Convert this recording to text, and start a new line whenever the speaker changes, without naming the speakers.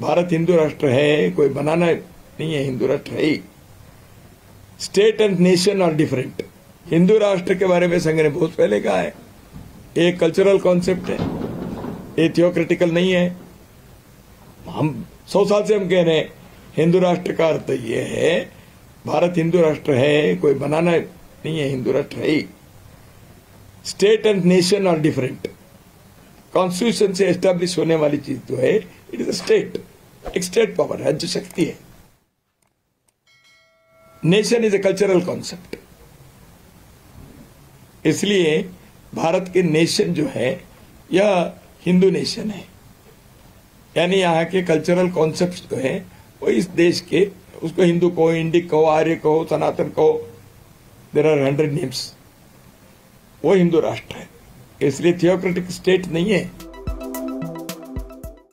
भारत हिंदू राष्ट्र है, कोई बनाना नहीं है, हिंदू राष्ट्र है ही। State and nation are different Hindu राष्ट्र के बारे में संघ ने बहुत पहले कहा है। एक कल्चरल कॉन्सेप्ट है। ये थियोक्रिटिकल नहीं है। हम सौ साल से हम कह रहे हैं, हिंदू राष्ट्र का अर्थ ये है, भारत हिंदू राष्ट्र है, कोई बनाना नहीं है, हिंदू राष्ट्र है ही। State and nation are different constitution से एस्टेब्लिश होने वाली चीज़ जो है इट इज़ अ स्टेट एक स्टेट पावर राज्य शक्ति है। Nation is a cultural concept इसलिए भारत के नेशन जो है, यह हिंदू नेशन है। यानी यहाँ के कल्चरल कॉन्सेप्ट जो है, वो इस देश के, उसको हिंदू कहो, इंडिक कहो, आर्य कहो, सनातन कहो देर आर हंड्रेड नेम्स वो हिंदू राष्ट्र है। इसलिए थियोक्रेटिक स्टेट नहीं है।